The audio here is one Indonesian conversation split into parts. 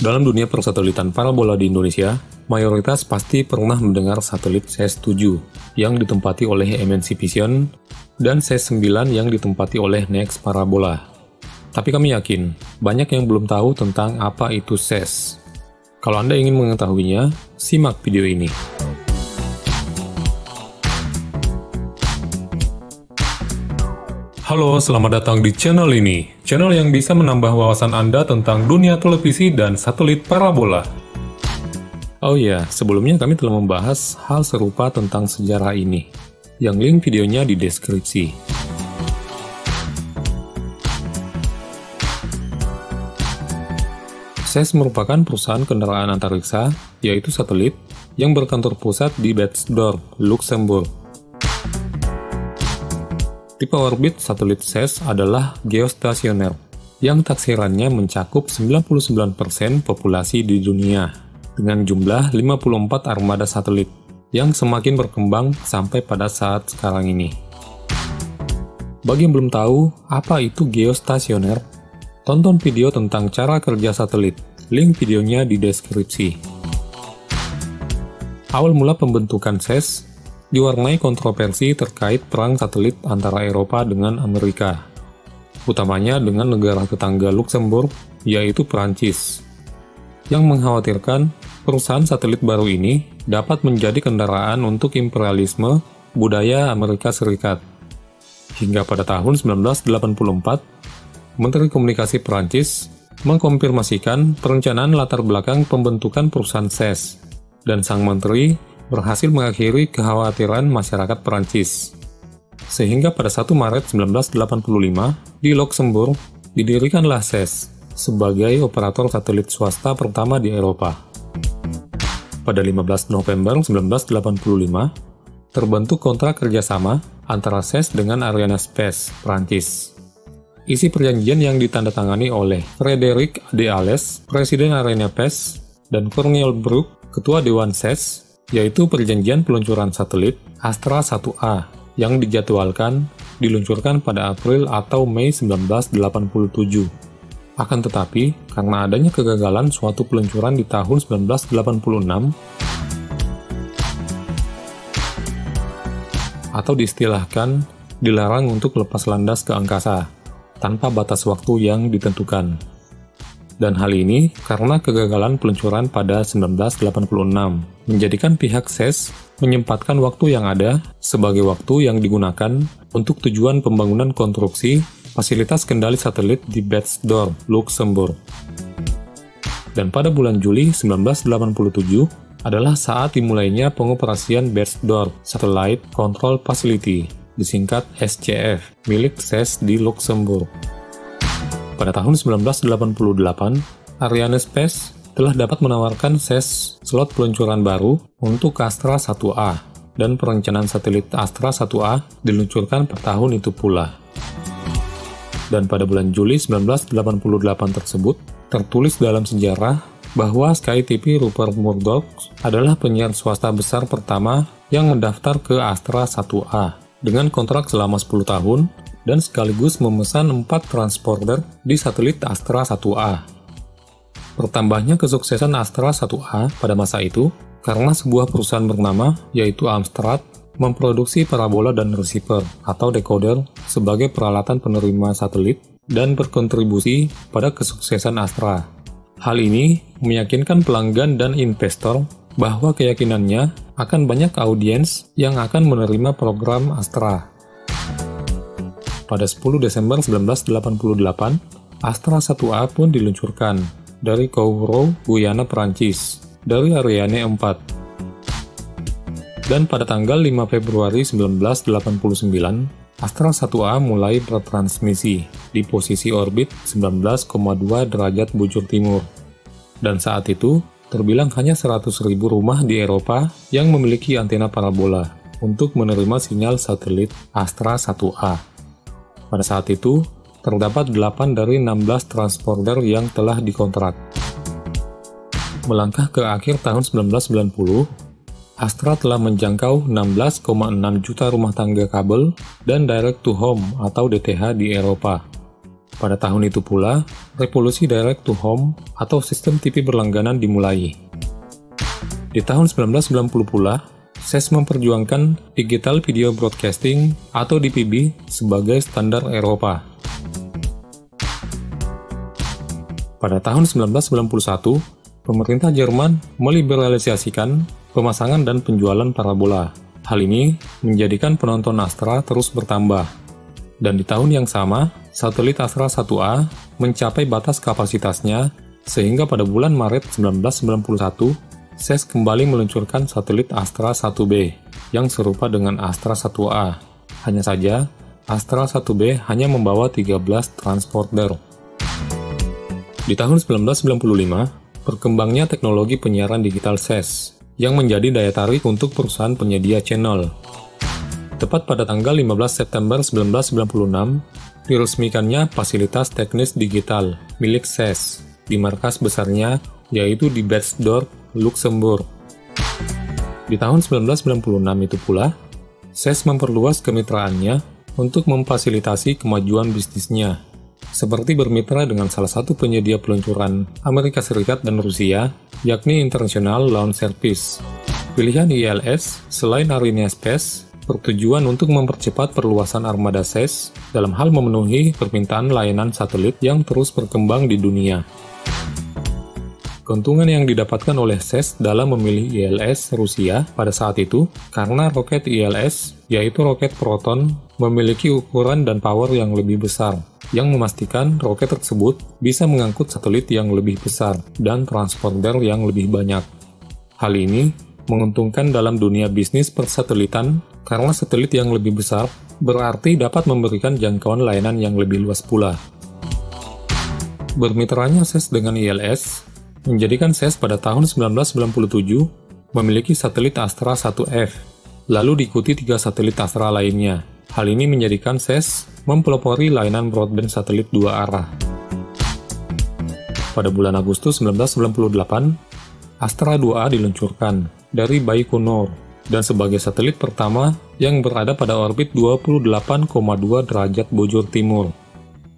Dalam dunia persatelitan parabola di Indonesia, mayoritas pasti pernah mendengar satelit SES-7 yang ditempati oleh MNC Vision dan SES-9 yang ditempati oleh Next Parabola. Tapi kami yakin, banyak yang belum tahu tentang apa itu SES. Kalau Anda ingin mengetahuinya, simak video ini. Halo, selamat datang di channel ini. Channel yang bisa menambah wawasan Anda tentang dunia televisi dan satelit parabola. Oh ya, sebelumnya kami telah membahas hal serupa tentang sejarah ini, yang link videonya di deskripsi. SES merupakan perusahaan kendaraan antariksa, yaitu satelit, yang berkantor pusat di Betzdorf, Luxembourg. Tipe orbit satelit SES adalah geostasioner, yang taksirannya mencakup 99% populasi di dunia, dengan jumlah 54 armada satelit, yang semakin berkembang sampai pada saat sekarang ini. Bagi yang belum tahu apa itu geostasioner, tonton video tentang cara kerja satelit, link videonya di deskripsi. Awal mula pembentukan SES diwarnai kontroversi terkait perang satelit antara Eropa dengan Amerika, utamanya dengan negara tetangga Luxembourg, yaitu Prancis, yang mengkhawatirkan perusahaan satelit baru ini dapat menjadi kendaraan untuk imperialisme budaya Amerika Serikat. Hingga pada tahun 1984, Menteri Komunikasi Prancis mengkonfirmasikan perencanaan latar belakang pembentukan perusahaan SES, dan sang menteri berhasil mengakhiri kekhawatiran masyarakat Perancis. Sehingga pada 1 Maret 1985, di Luxembourg, didirikanlah SES sebagai operator satelit swasta pertama di Eropa. Pada 15 November 1985, terbentuk kontrak kerjasama antara SES dengan Arianespace, Prancis. Isi perjanjian yang ditandatangani oleh Frederic de Ales, Presiden Arianespace, dan Cornel Brook, Ketua Dewan SES, yaitu perjanjian peluncuran satelit Astra 1A yang dijadwalkan diluncurkan pada April atau Mei 1987. Akan tetapi, karena adanya kegagalan suatu peluncuran di tahun 1986, atau diistilahkan dilarang untuk lepas landas ke angkasa, tanpa batas waktu yang ditentukan dan hal ini karena kegagalan peluncuran pada 1986, menjadikan pihak SES menyempatkan waktu yang ada sebagai waktu yang digunakan untuk tujuan pembangunan konstruksi fasilitas kendali satelit di Betzdorf, Luxembourg. Dan pada bulan Juli 1987 adalah saat dimulainya pengoperasian Betzdorf Satellite Control Facility, disingkat SCF, milik SES di Luxembourg. Pada tahun 1988, Arianespace telah dapat menawarkan SES slot peluncuran baru untuk Astra 1A, dan perencanaan satelit Astra 1A diluncurkan per tahun itu pula. Dan pada bulan Juli 1988 tersebut, tertulis dalam sejarah bahwa Sky TV Rupert Murdoch adalah penyiar swasta besar pertama yang mendaftar ke Astra 1A dengan kontrak selama 10 tahun dan sekaligus memesan empat transporter di satelit Astra 1A. Bertambahnya kesuksesan Astra 1A pada masa itu karena sebuah perusahaan bernama yaitu Amstrad memproduksi parabola dan receiver atau decoder sebagai peralatan penerima satelit dan berkontribusi pada kesuksesan Astra. Hal ini meyakinkan pelanggan dan investor bahwa keyakinannya akan banyak audiens yang akan menerima program Astra pada 10 Desember 1988, Astra 1A pun diluncurkan dari Kourou, Guyana, Perancis, dari Ariane 4. Dan pada tanggal 5 Februari 1989, Astra 1A mulai bertransmisi di posisi orbit 19,2 derajat bujur timur. Dan saat itu, terbilang hanya 100.000 rumah di Eropa yang memiliki antena parabola untuk menerima sinyal satelit Astra 1A. Pada saat itu, terdapat 8 dari 16 transporter yang telah dikontrak. Melangkah ke akhir tahun 1990, Astra telah menjangkau 16,6 juta rumah tangga kabel dan direct to home atau DTH di Eropa. Pada tahun itu pula, revolusi direct to home atau sistem TV berlangganan dimulai. Di tahun 1990 pula, SES memperjuangkan Digital Video Broadcasting atau DPB sebagai standar Eropa. Pada tahun 1991, pemerintah Jerman meliberalisasikan pemasangan dan penjualan parabola. Hal ini menjadikan penonton Astra terus bertambah. Dan di tahun yang sama, satelit Astra 1A mencapai batas kapasitasnya sehingga pada bulan Maret 1991, SES kembali meluncurkan satelit Astra 1B yang serupa dengan Astra 1A. Hanya saja, Astra 1B hanya membawa 13 transporter. Di tahun 1995, berkembangnya teknologi penyiaran digital SES yang menjadi daya tarik untuk perusahaan penyedia channel. Tepat pada tanggal 15 September 1996, diresmikannya fasilitas teknis digital milik SES di markas besarnya yaitu di Betzdorp, Luxembourg. Di tahun 1996 itu pula, SES memperluas kemitraannya untuk memfasilitasi kemajuan bisnisnya seperti bermitra dengan salah satu penyedia peluncuran Amerika Serikat dan Rusia, yakni International Launch Service. Pilihan ILS selain Ariane Space bertujuan untuk mempercepat perluasan armada SES dalam hal memenuhi permintaan layanan satelit yang terus berkembang di dunia. Keuntungan yang didapatkan oleh SES dalam memilih ILS Rusia pada saat itu karena roket ILS, yaitu roket Proton, memiliki ukuran dan power yang lebih besar, yang memastikan roket tersebut bisa mengangkut satelit yang lebih besar dan transponder yang lebih banyak. Hal ini menguntungkan dalam dunia bisnis persatelitan karena satelit yang lebih besar berarti dapat memberikan jangkauan layanan yang lebih luas pula. Bermitranya SES dengan ILS menjadikan SES pada tahun 1997 memiliki satelit Astra 1F, lalu diikuti tiga satelit Astra lainnya. Hal ini menjadikan SES mempelopori layanan broadband satelit dua arah. Pada bulan Agustus 1998, Astra 2A diluncurkan dari Baikonur dan sebagai satelit pertama yang berada pada orbit 28,2 derajat bujur timur.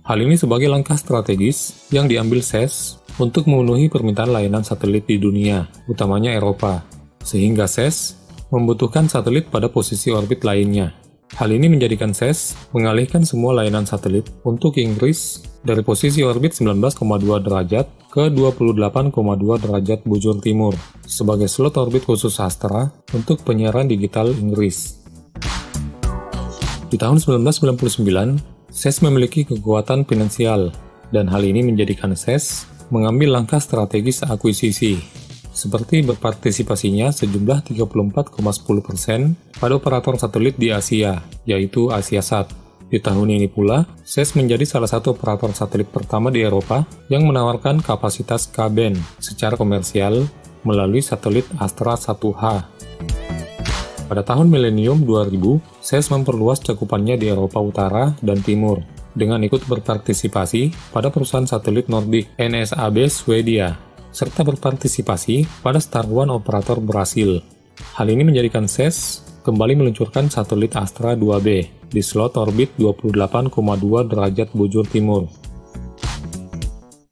Hal ini sebagai langkah strategis yang diambil SES untuk memenuhi permintaan layanan satelit di dunia, utamanya Eropa, sehingga SES membutuhkan satelit pada posisi orbit lainnya. Hal ini menjadikan SES mengalihkan semua layanan satelit untuk Inggris dari posisi orbit 19,2 derajat ke 28,2 derajat bujur timur sebagai slot orbit khusus Astra untuk penyiaran digital Inggris. Di tahun 1999, SES memiliki kekuatan finansial, dan hal ini menjadikan SES mengambil langkah strategis akuisisi, seperti berpartisipasinya sejumlah 34,10% pada operator satelit di Asia, yaitu AsiaSat. Di tahun ini pula, SES menjadi salah satu operator satelit pertama di Eropa yang menawarkan kapasitas K-band secara komersial melalui satelit Astra 1H. Pada tahun milenium 2000, SES memperluas cakupannya di Eropa Utara dan Timur, dengan ikut berpartisipasi pada perusahaan satelit Nordic NSAB Swedia, serta berpartisipasi pada Star One operator Brasil. Hal ini menjadikan SES kembali meluncurkan satelit Astra 2B di slot orbit 28,2 derajat bujur timur.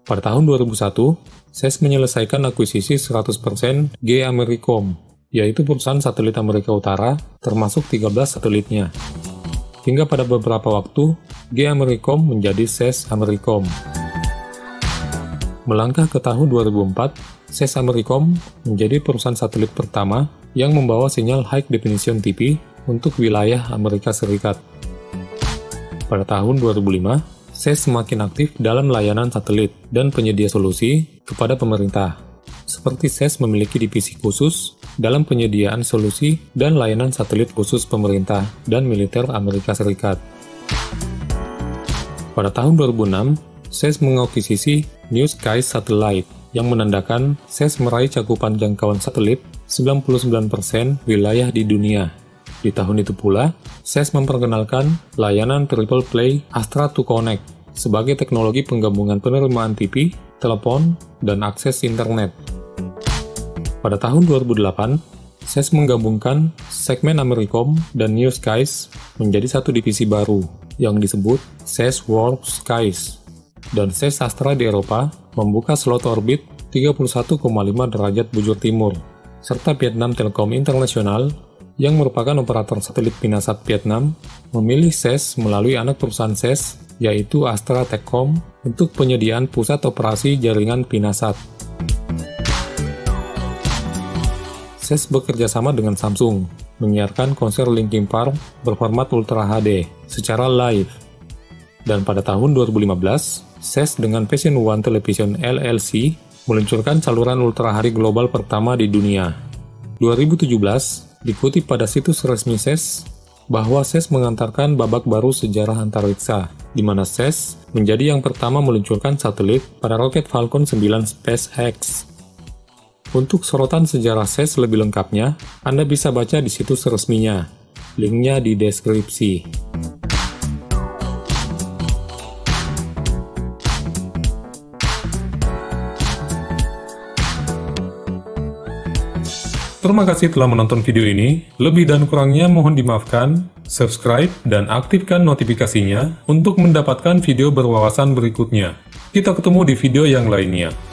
Pada tahun 2001, SES menyelesaikan akuisisi 100% G Americom, yaitu perusahaan satelit Amerika Utara, termasuk 13 satelitnya. Hingga pada beberapa waktu, G Americom menjadi SES Americom. Melangkah ke tahun 2004, SES Americom menjadi perusahaan satelit pertama yang membawa sinyal High Definition TV untuk wilayah Amerika Serikat. Pada tahun 2005, SES semakin aktif dalam layanan satelit dan penyedia solusi kepada pemerintah seperti SES memiliki divisi khusus dalam penyediaan solusi dan layanan satelit khusus pemerintah dan militer Amerika Serikat. Pada tahun 2006, SES mengakuisisi New Skies Satellite yang menandakan SES meraih cakupan jangkauan satelit 99% wilayah di dunia. Di tahun itu pula, SES memperkenalkan layanan Triple Play Astra to Connect sebagai teknologi penggabungan penerimaan TV, telepon, dan akses internet. Pada tahun 2008, SES menggabungkan segmen Americom dan New Skies menjadi satu divisi baru yang disebut SES World Skies. dan SES Astra di Eropa membuka slot orbit 31,5 derajat bujur timur, serta Vietnam Telecom International yang merupakan operator satelit Pinasat Vietnam, memilih SES melalui anak perusahaan SES, yaitu Astra Techcom, untuk penyediaan pusat operasi jaringan Pinasat. SES bekerja sama dengan Samsung, menyiarkan konser Linkin Park berformat Ultra HD secara live. Dan pada tahun 2015, SES dengan Passion One Television LLC meluncurkan saluran Ultra HD global pertama di dunia. 2017, Dikutip pada situs resmi SES, bahwa SES mengantarkan babak baru sejarah antariksa, di mana SES menjadi yang pertama meluncurkan satelit pada roket Falcon 9 SpaceX. Untuk sorotan sejarah SES lebih lengkapnya, Anda bisa baca di situs resminya. Linknya di deskripsi. Terima kasih telah menonton video ini. Lebih dan kurangnya mohon dimaafkan. Subscribe dan aktifkan notifikasinya untuk mendapatkan video berwawasan berikutnya. Kita ketemu di video yang lainnya.